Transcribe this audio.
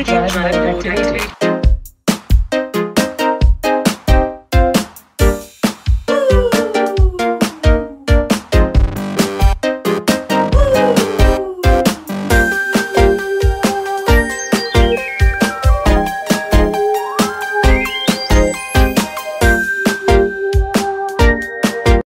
City Drive Directory.